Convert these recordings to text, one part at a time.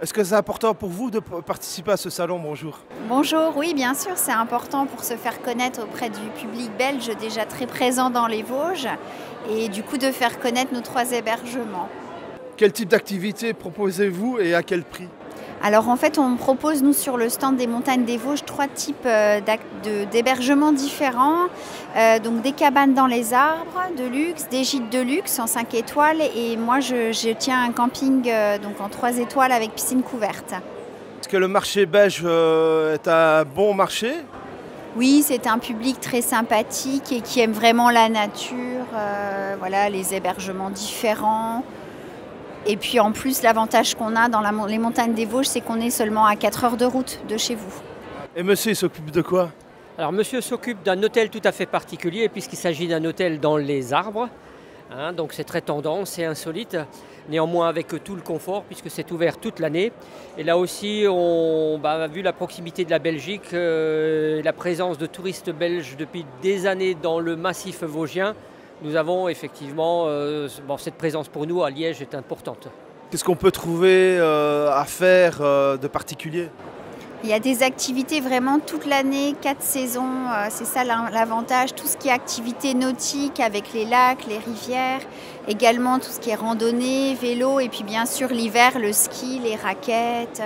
Est-ce que c'est important pour vous de participer à ce salon Bonjour? Bonjour, oui bien sûr c'est important pour se faire connaître auprès du public belge déjà très présent dans les Vosges et du coup de faire connaître nos trois hébergements. Quel type d'activité proposez-vous et à quel prix? Alors en fait, on propose nous sur le stand des montagnes des Vosges trois types euh, d'hébergements différents. Euh, donc des cabanes dans les arbres de luxe, des gîtes de luxe en 5 étoiles et moi je, tiens un camping euh, donc en 3 étoiles avec piscine couverte. Est-ce que le marché belge est un bon marché? Oui, c'est un public très sympathique et qui aime vraiment la nature, voilà, les hébergements différents. Et puis en plus, l'avantage qu'on a dans les montagnes des Vosges, c'est qu'on est seulement à 4 heures de route de chez vous. Et monsieur s'occupe de quoi? Alors monsieur s'occupe d'un hôtel tout à fait particulier, puisqu'il s'agit d'un hôtel dans les arbres. Hein, donc c'est très tendance, c'est insolite, néanmoins avec tout le confort puisque c'est ouvert toute l'année. Et là aussi, on bah, a vu la proximité de la Belgique, euh, la présence de touristes belges depuis des années dans le massif vosgien nous avons effectivement, euh, cette présence pour nous à Liège est importante. Qu'est-ce qu'on peut trouver euh, à faire euh, de particulier? Il y a des activités vraiment toute l'année, quatre saisons, c'est ça l'avantage. Tout ce qui est activité nautique avec les lacs, les rivières, également tout ce qui est randonnée, vélo, et puis bien sûr l'hiver, le ski, les raquettes,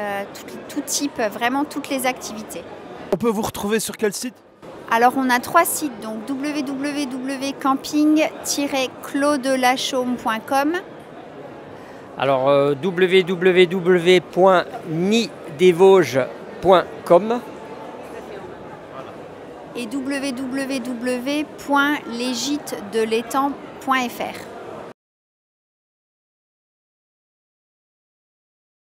tout type, vraiment toutes les activités. On peut vous retrouver sur quel site? Alors on a trois sites, donc www.camping-claudelachaume.com. Alors euh, www.nidesvosges.com et www.legitdelétang.fr.